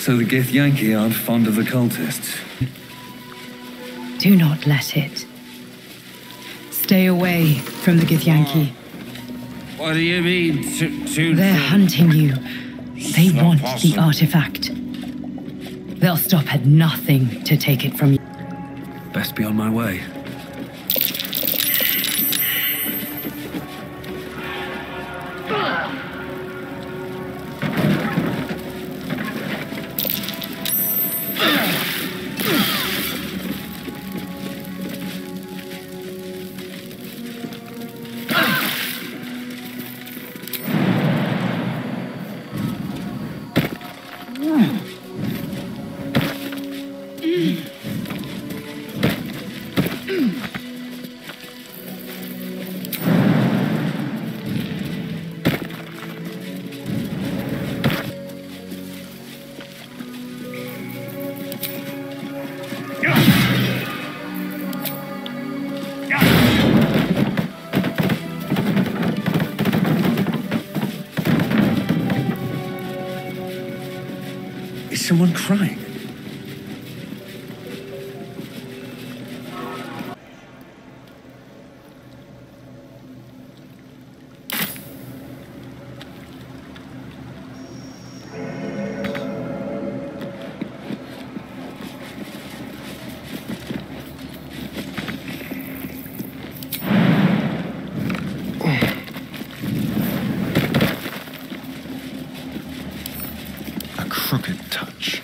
So the Githyanki aren't fond of the cultists. Do not let it. Stay away from the Githyanki. What do you mean, to... to They're to- hunting you. They It's not want the artifact. They'll stop at nothing to take it from you. Best be on my way. Is someone crying? Crooked touch.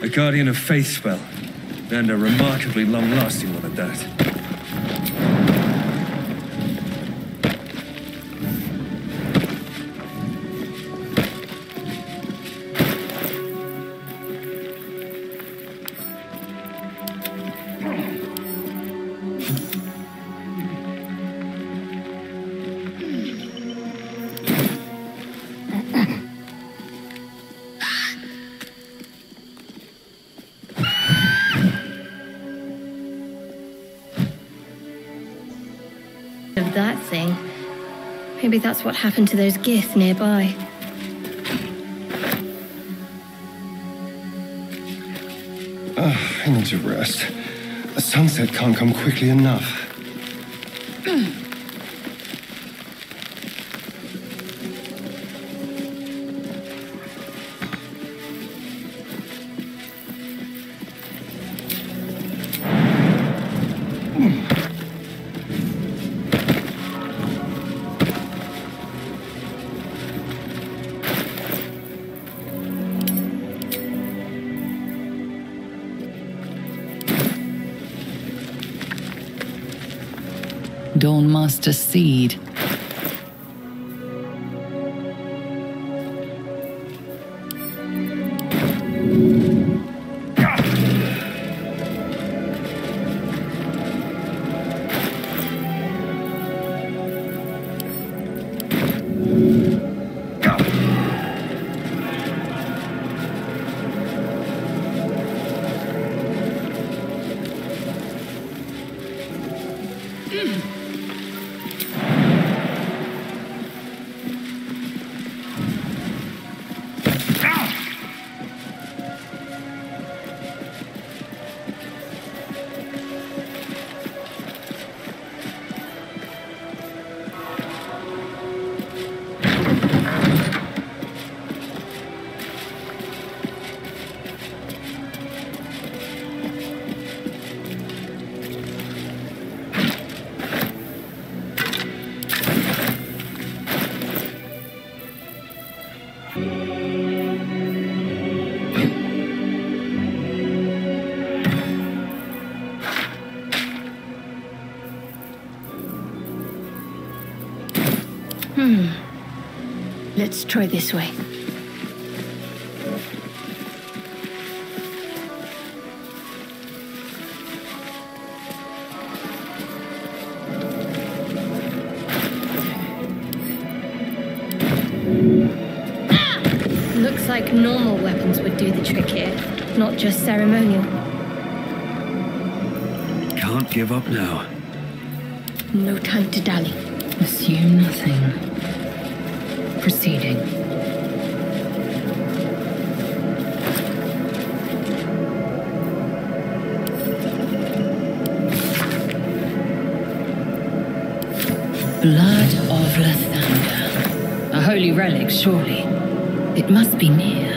A Guardian of Faith spell. And a remarkably long-lasting one at that. That thing. Maybe that's what happened to those Gith nearby. Ah, I need to rest. The sunset can't come quickly enough. Dawnmaster Seed. Let's try this way. Looks like normal weapons would do the trick here, not just ceremonial. Can't give up now. No time to dally. Assume nothing. Proceeding. Blood of Lathander. A holy relic, surely. It must be near.